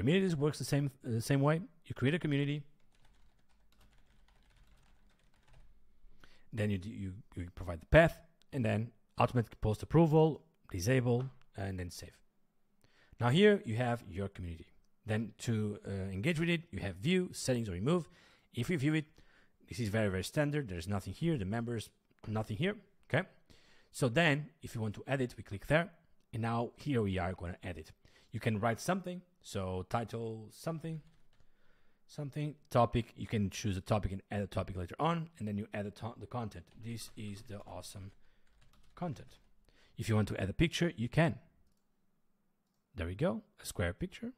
Communities works the same uh, the same way. You create a community, then you, you you provide the path, and then automatic post approval, disable, and then save. Now here you have your community. Then to uh, engage with it, you have view, settings, or remove. If you view it, this is very very standard. There's nothing here. The members, nothing here. Okay. So then, if you want to edit, we click there, and now here we are going to edit. You can write something. So title something, something topic. You can choose a topic and add a topic later on, and then you add the, content. This is the awesome content. If you want to add a picture, you can. There we go, a square picture,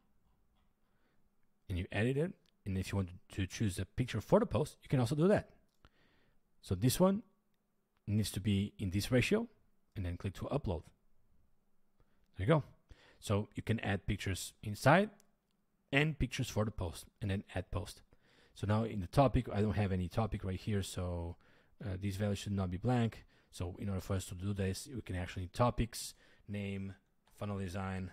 and you edit it. And if you want to choose a picture for the post, you can also do that. So this one needs to be in this ratio, and then click to upload. You go. So you can add pictures inside and pictures for the post, and then add post. So now in the topic, I don't have any topic right here, so uh, these values should not be blank. So in order for us to do this, we can actually topics, name, funnel design,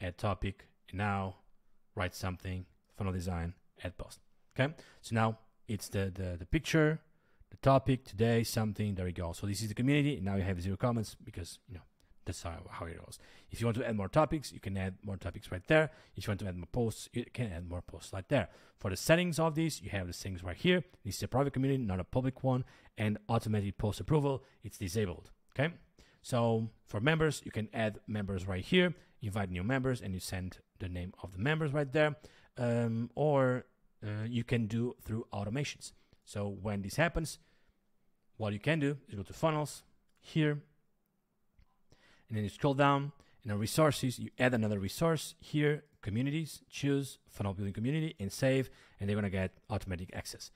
add topic, and now write something, funnel design, add post. Okay, so now it's the the, the picture, the topic today, something. There we go. So this is the community, and now you have zero comments because you know that's how, how it goes. If you want to add more topics, you can add more topics right there. If you want to add more posts, you can add more posts right there. For the settings of this, you have the settings right here. This is a private community, not a public one, and automatic post approval, it's disabled. Okay. So for members, you can add members right here, invite new members, and you send the name of the members right there. Um, or uh, you can do through automations. So when this happens, what you can do is go to funnels here, and then you scroll down and then resources, you add another resource here, communities, choose funnel building community and save, and they're gonna get automatic access.